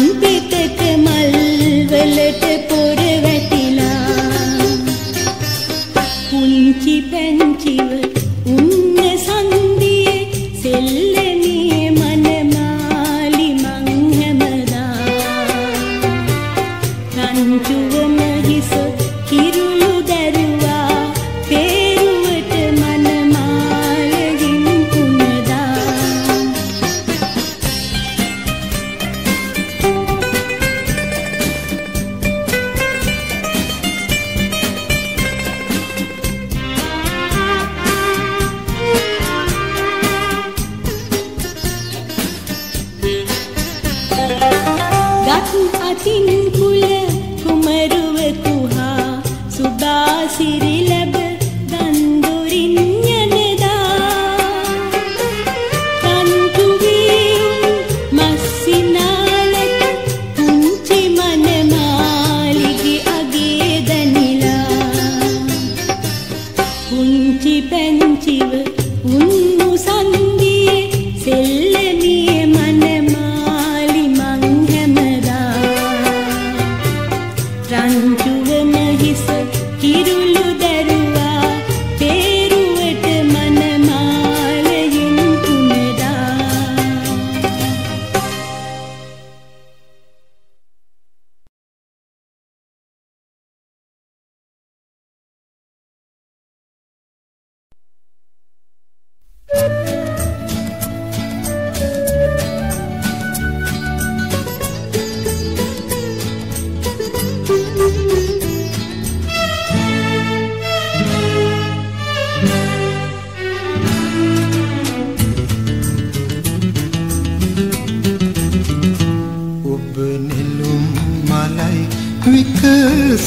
Ante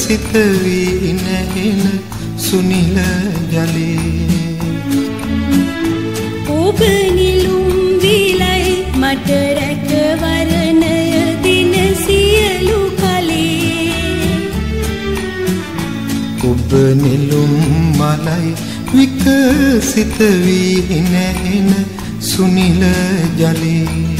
සිත වී නැහෙන සුනිල ජලයේ ඔබ නිලුම් විලයි මට රැකවරණය දින සියලු කලේ ඔබ නිලුම් මලයි විකසිත වී නැහෙන සුනිල ජලයේ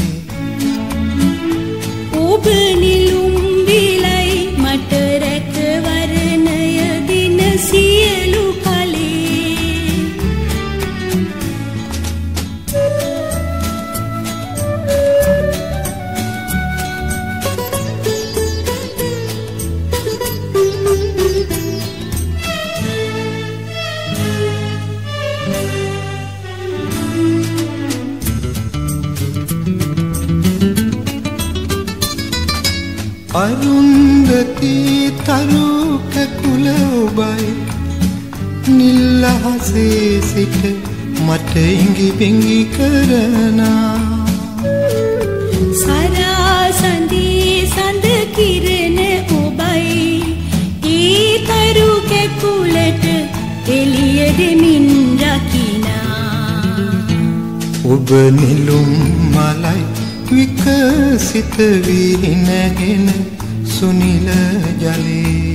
එක මට ඉඟි පිංගි කරනා සරා සඳී සඳ කිරණ ඔබයි ඊතරු කැකුලට එළිය දෙමින් රකිනා ඔබ නිලුම් මලයි විකසිත වී නැගෙන සුනිල ජලේ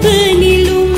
和你路。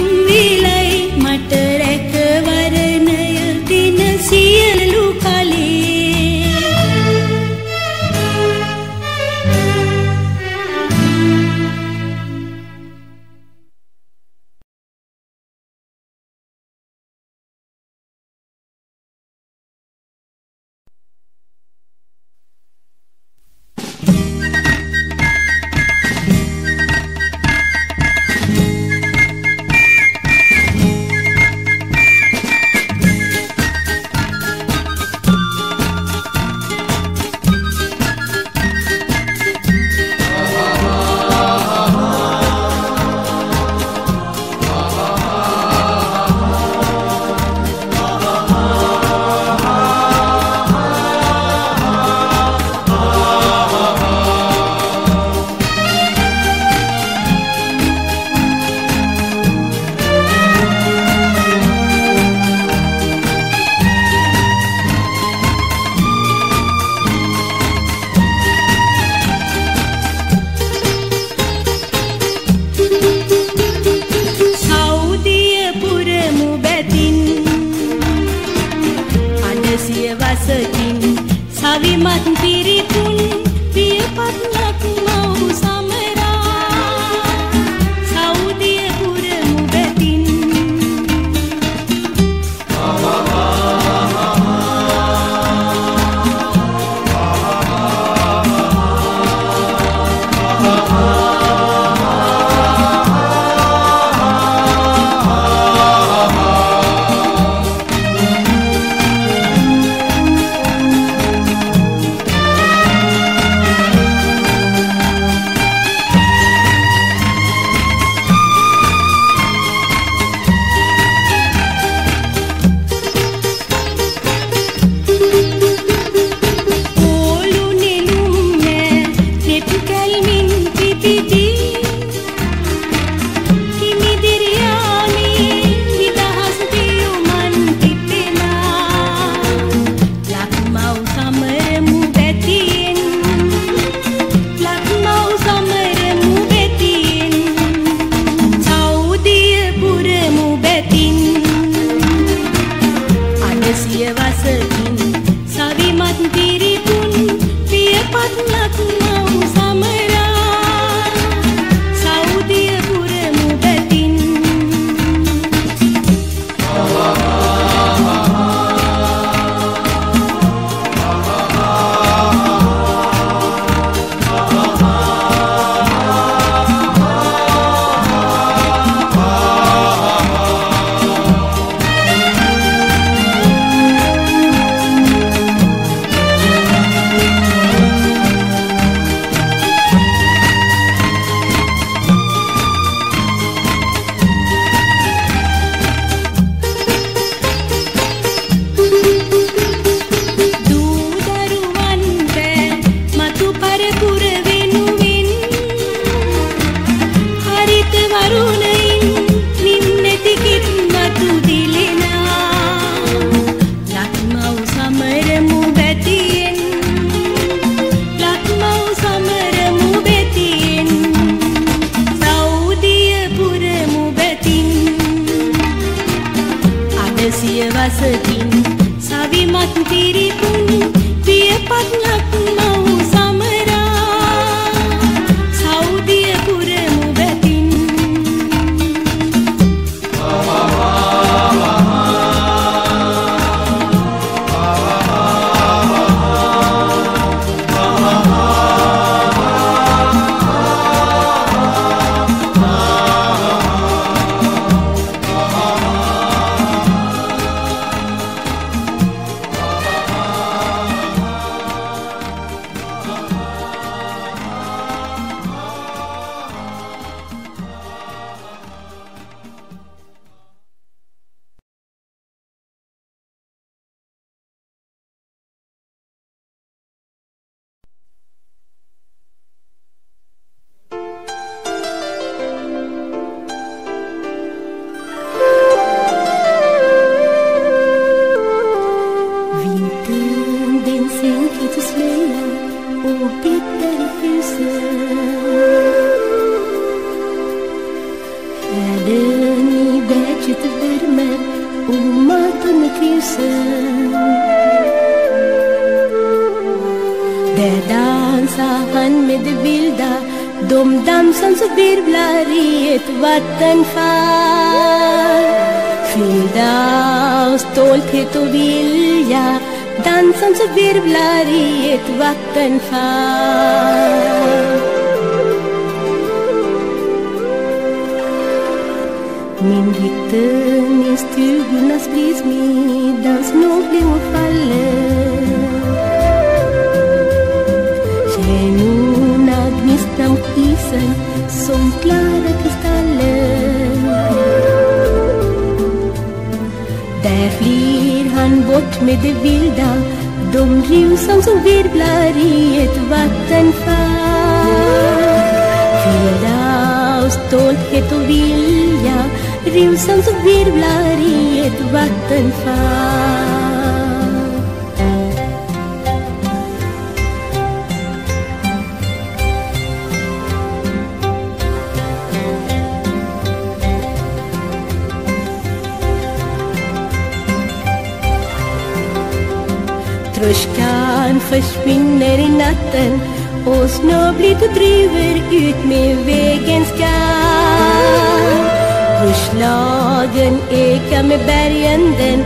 virvlar i ett vattenfall Skilda av stolthet och vilja Dansen så virvlar i ett vattenfall Min hytte, min stugornas brismiddans blir och faller bort med det vilda De ljusen som virvlar i ett vattenfall Fylla av stolthet och vilja Rusen som virvlar i ett vattenfall Han försvinner i natten och snöblit driver ut med vägens kant. Hur slagen ekar med bergen den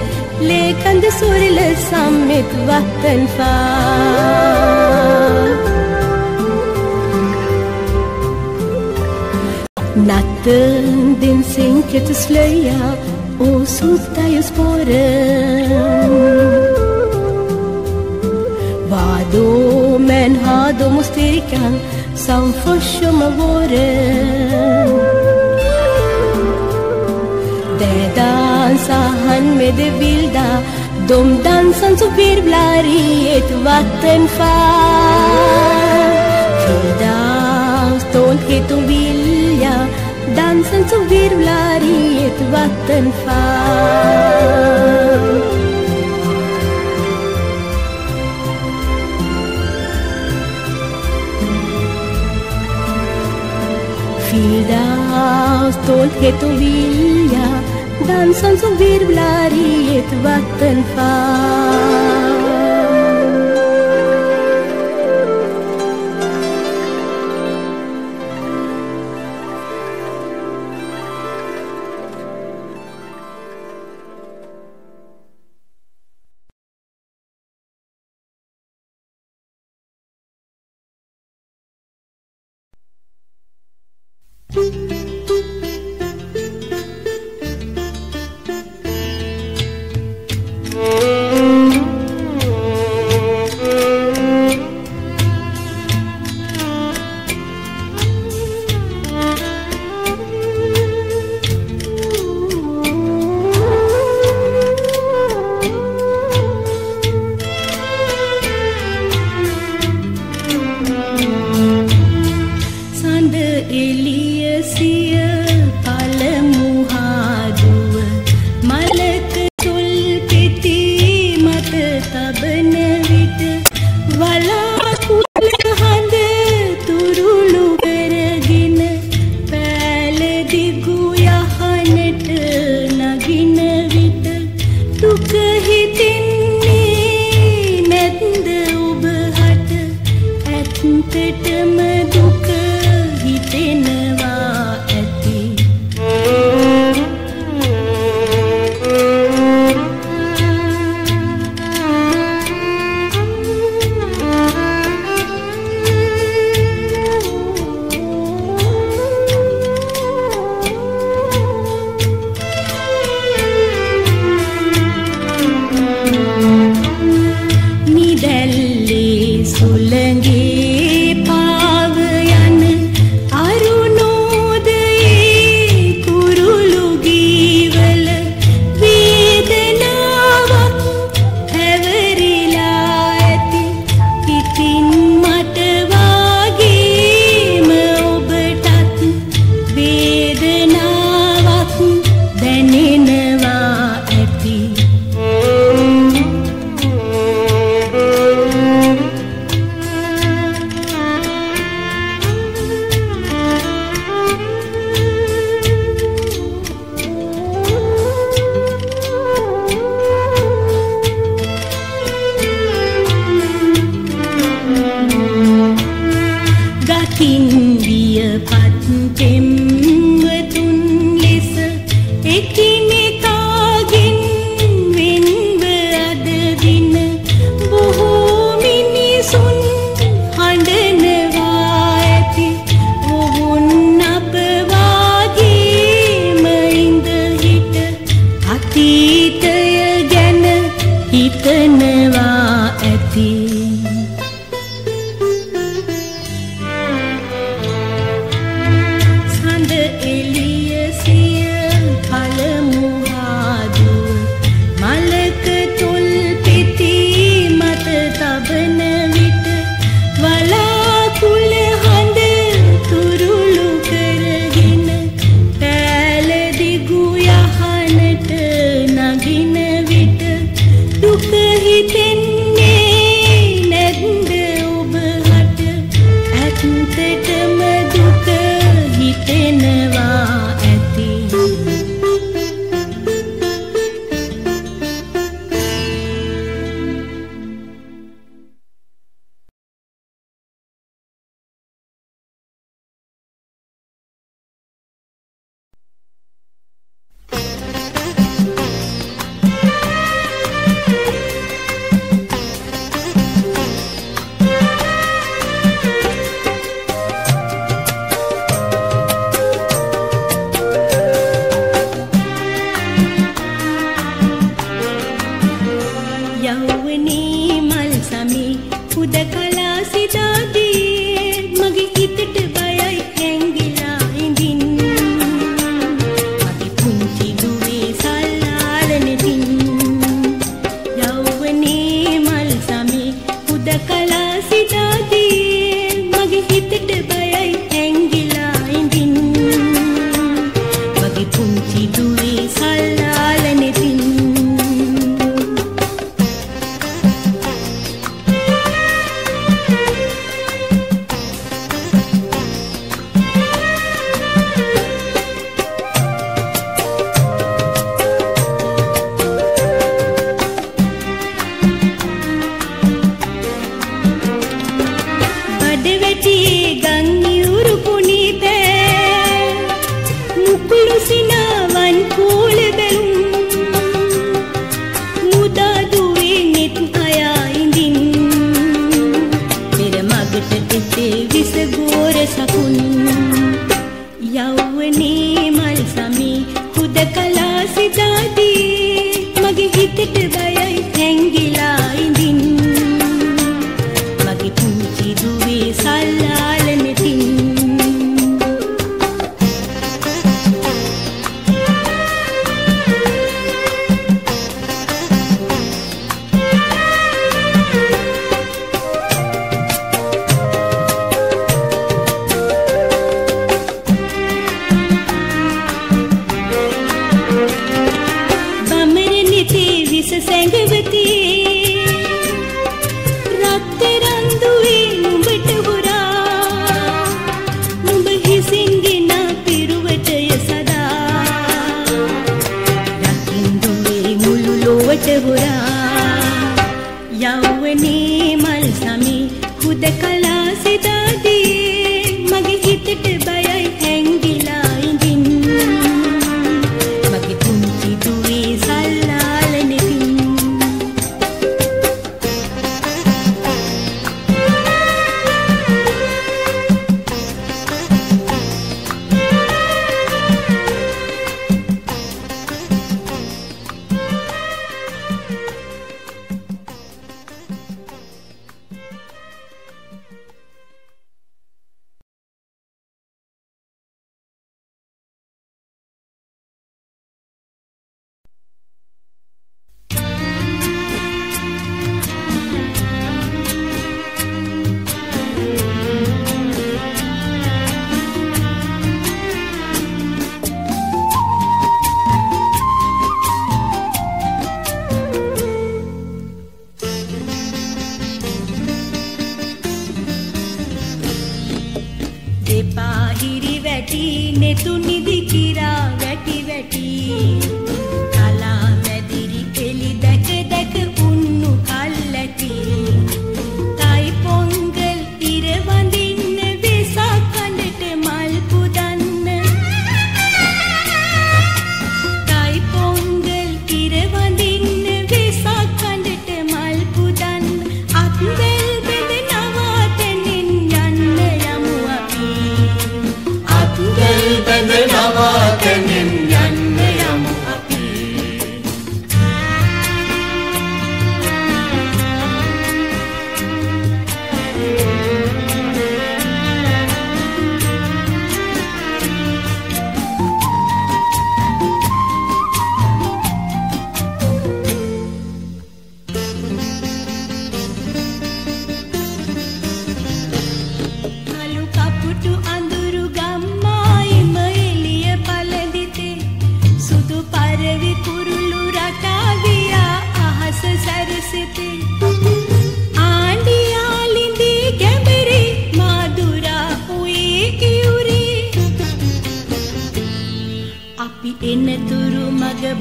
lekande sorglösam ett vattenfall. Natten din sänker till slöja och sotar ju spåren Domen har dom och styrkan som försummar våren Där dansar han med det vilda de dansar som virvlar i ett vattenfall Fylld av stolthet och vilja Dansen som virvlar i ett vattenfall Fyllda av stolthet och vilja Dansen som virvlar i ett vattenfall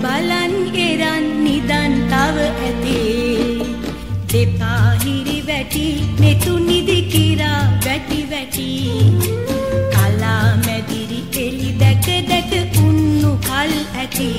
බලන් එරන් නිදන් තව ඇති දෙපාහිරි වැටි මෙතු නිදි කිරා වැටි වැටි කලා මැදිරි එලි දැක දැක උන්නු කල් ඇති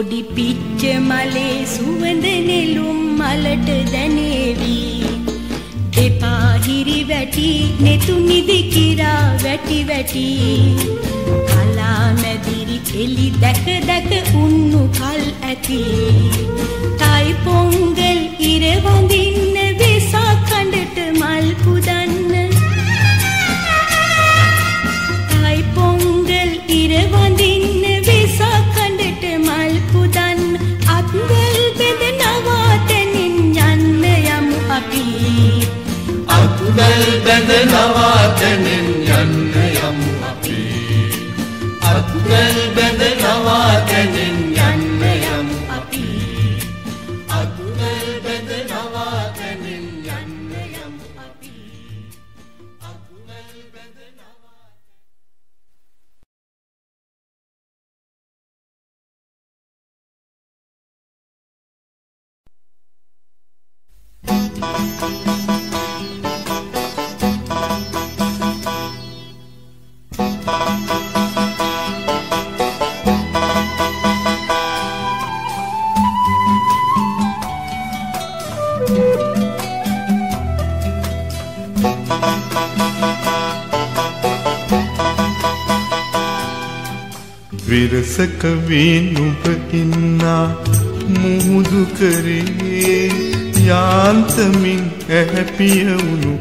පොඩි පිච්ච මලේ සුවඳ නෙළුම් මලට දැනේවි දෙපා හිරි වැටි නෙතු නිදි කිරා වැටි වැටි කලා මැදිරි එලි දැක දැක උන්නු කල් ඇති තයි පොංගල් ඉර වඳින්න බැඳනවා තැනින් යන්න යමු අපි අත්වැල් බැඳනවා තැනින් විරසක වී නුඹ ඉන්නා මුහුදු කරේ යාන්තමින් ඇහැපිය වුණු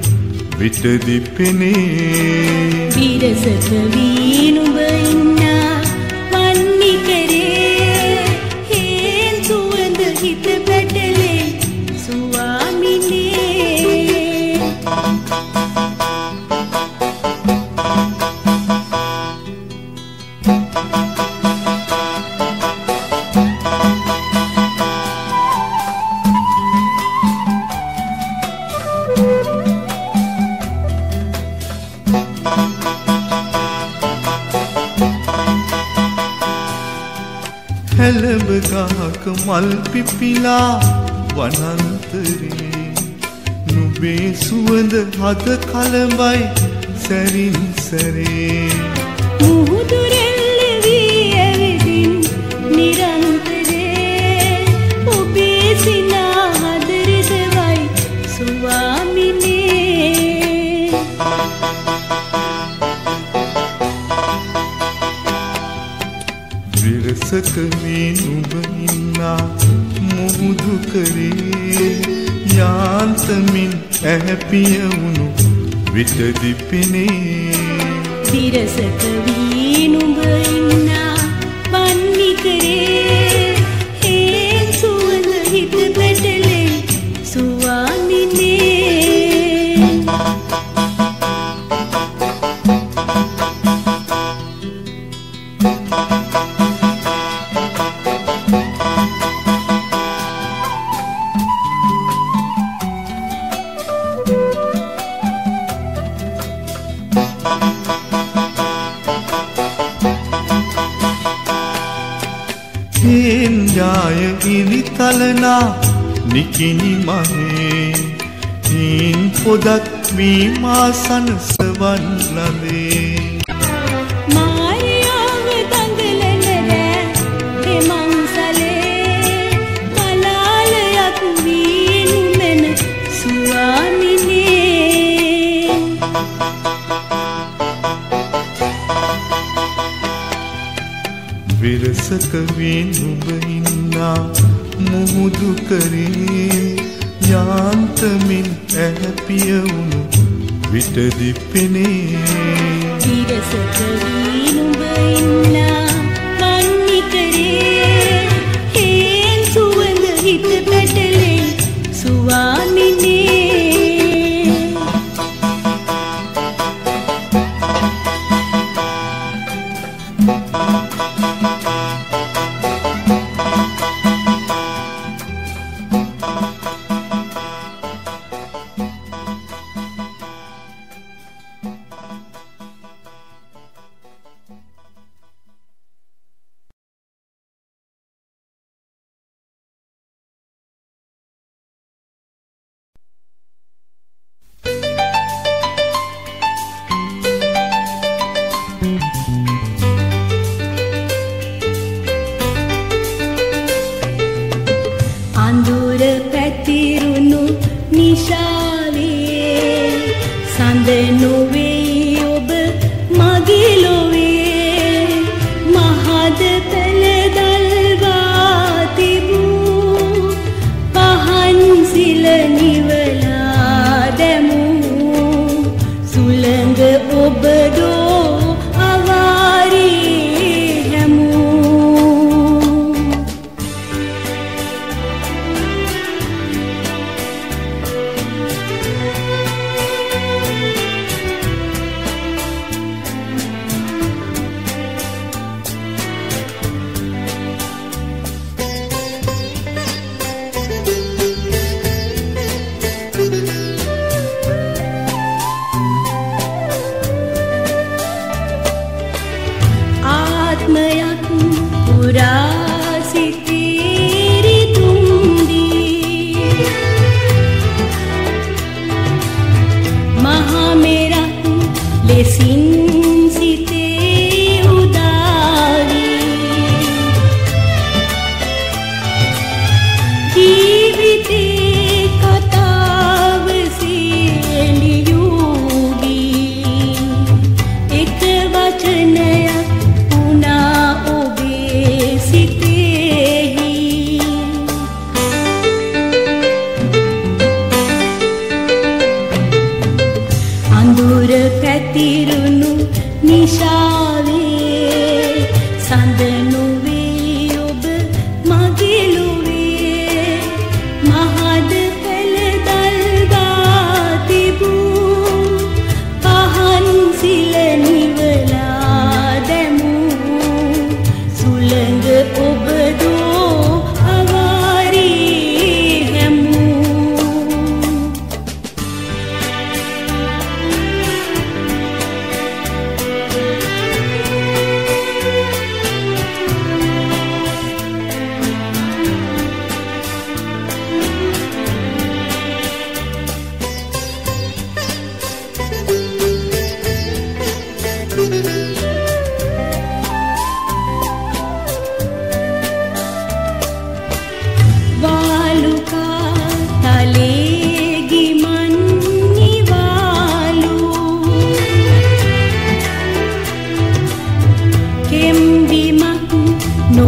විටදි පෙනේ විරසක වී නුඹ ඉන්නා මල් පිපිලා වනන්තරේ නුබේ සුවඳ හද කලඹයි සැරින් සැරේ පුහුදුරෙල්ලවී ඇවිදින් නිරන්තරේ ඔබේ සින දවසක මේ නුඹ ඉන්නා මුහුදු කරේ යාන්තමින් ඇහැපිය වුණු විටදි පෙනේ විරසක වී නුඹ ඉන්නා වන්නේ කරේ වෙමි මා සනසවන් ලදේ මායාව දඟලන රෑ හේමන්සලේ පලාලයක් වී නුමෙන සුවාමිනේ විරසක වී නුඹ ඉන්නා මුහුදු කරේ යාන්තමින් ඇහැපිය වුණු විට දිප්පෙනේ ඉරසක වී නුඹ ඉන්නා esse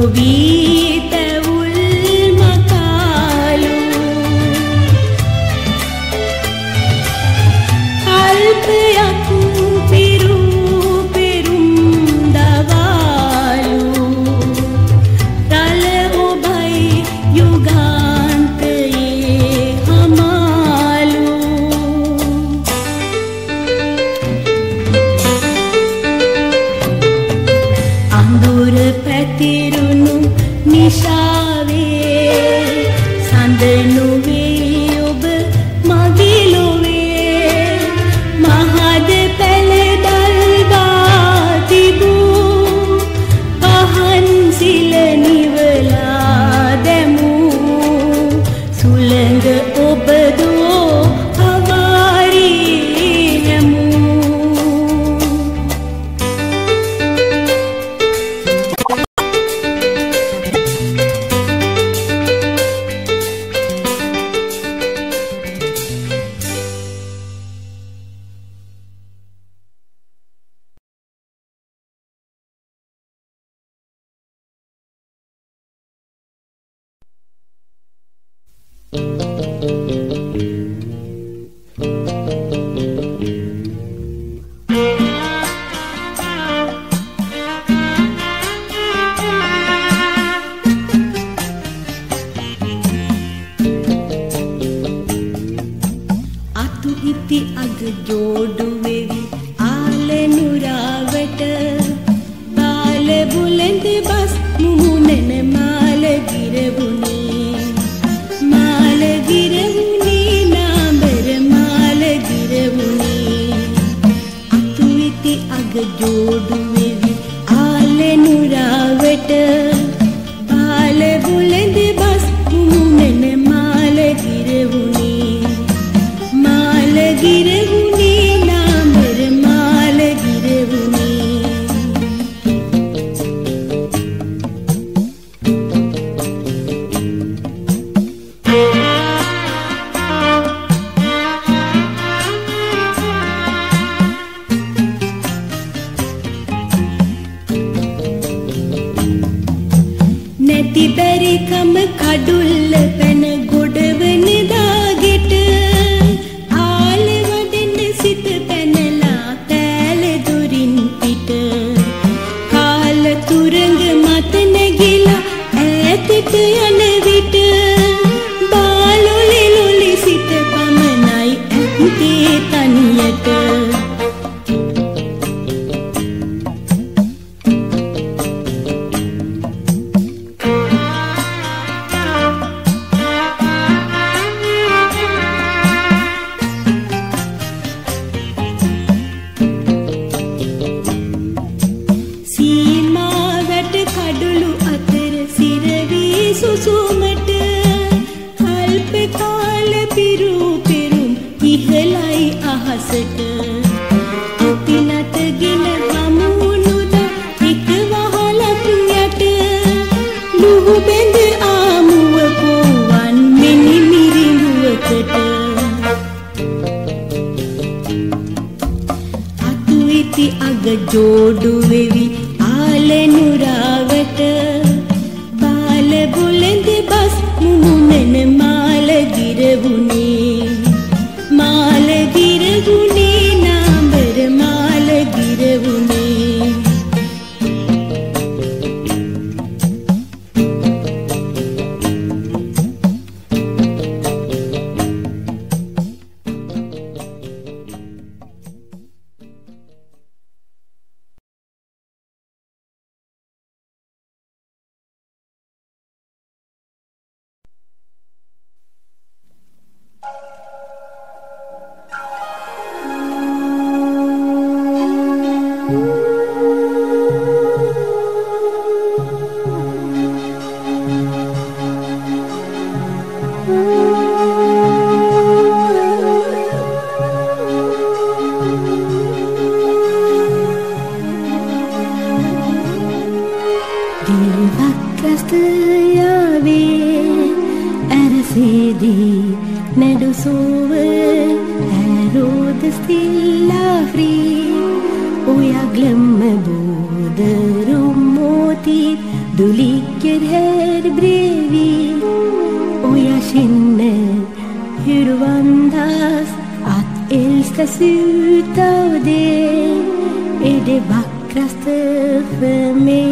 কবি अग जोड़ में 叔叔。vackraste jag vet är att se dig när du sover. Här råder stilla fri och jag glömmer både rum och tid. Du ligger här bredvid och jag känner hur du andas. Att älskas utav dig är det vackraste för mig.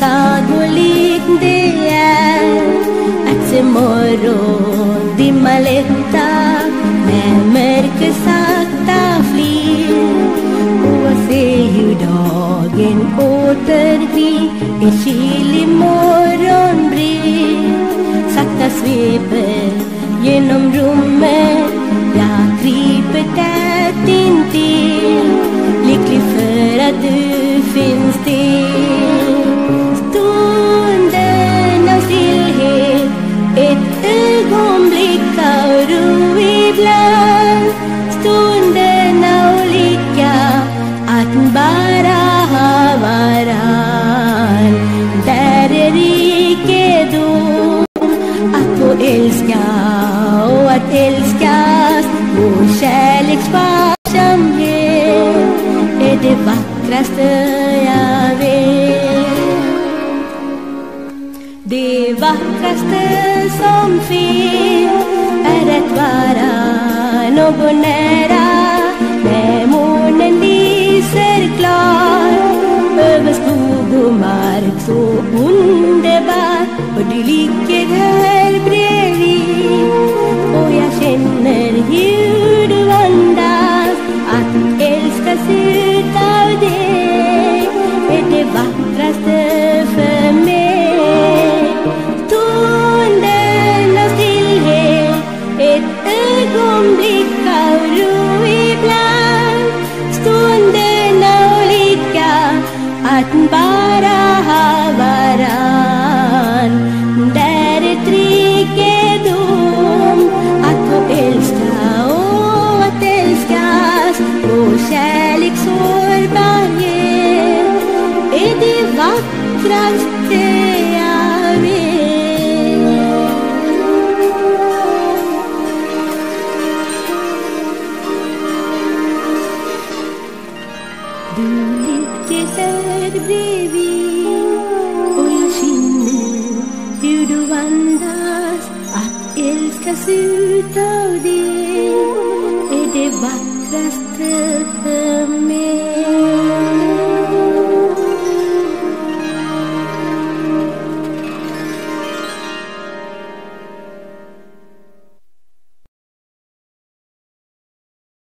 Sagolik det är att se morgondimma lätta när mörker sakta flyr och se hur dagen återglir en kylig morgonbris sakta sveper genom rummet jag kryper tätt intill lycklig för att du finns till vackraste jag vet Det vackraste som finns är att vara någon nära När månen lyser klar över skog och mark så underbar Och du ligger här bredvid och jag känner hur du vandrar hep